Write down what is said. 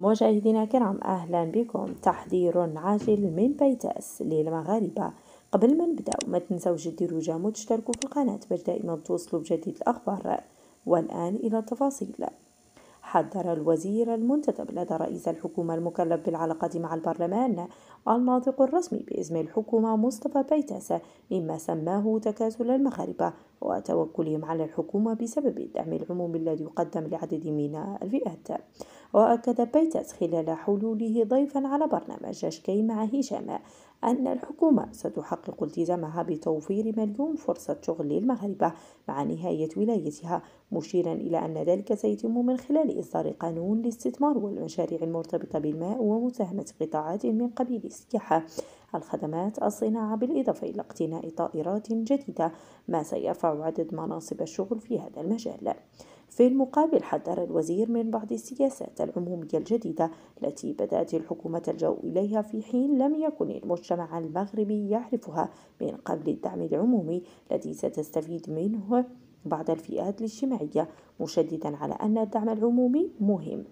مشاهدينا الكرام أهلا بكم. تحذير عاجل من بايتاس. للمغاربة قبل ما نبدأ ما تنسوش ديروا j'aime وتشتركوا في القناة باش دائما توصلوا بجديد الأخبار. والآن إلى التفاصيل. حذر الوزير المنتدب لدى رئيس الحكومة المكلف بالعلاقة مع البرلمان الناطق الرسمي باسم الحكومة مصطفى بايتاس مما سماه تكاسل المغاربة وتوكلهم على الحكومة بسبب الدعم العمومي الذي يقدم لعدد من الفئات. وأكد بيتاس خلال حلوله ضيفا على برنامج شكي مع هشام أن الحكومة ستحقق التزامها بتوفير مليون فرصة شغل للمغاربة مع نهاية ولايتها مشيرا إلى أن ذلك سيتم من خلال إصدار قانون الاستثمار والمشاريع المرتبطة بالماء ومساهمة قطاعات من قبيل السياحة الخدمات الصناعة بالإضافة إلى اقتناء طائرات جديدة ما سيرفع عدد مناصب الشغل في هذا المجال. في المقابل حذر الوزير من بعض السياسات العمومية الجديدة التي بدأت الحكومة تلجأ إليها في حين لم يكن المجتمع المغربي يعرفها من قبل الدعم العمومي الذي ستستفيد منه بعض الفئات الاجتماعية مشددا على أن الدعم العمومي مهم.